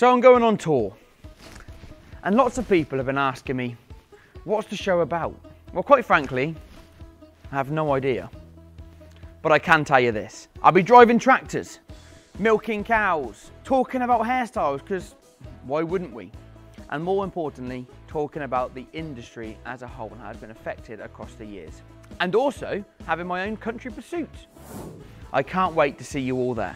So I'm going on tour. And lots of people have been asking me, what's the show about? Well, quite frankly, I have no idea. But I can tell you this. I'll be driving tractors, milking cows, talking about hairstyles, because why wouldn't we? And more importantly, talking about the industry as a whole and how it's been affected across the years. And also having my own country pursuit. I can't wait to see you all there.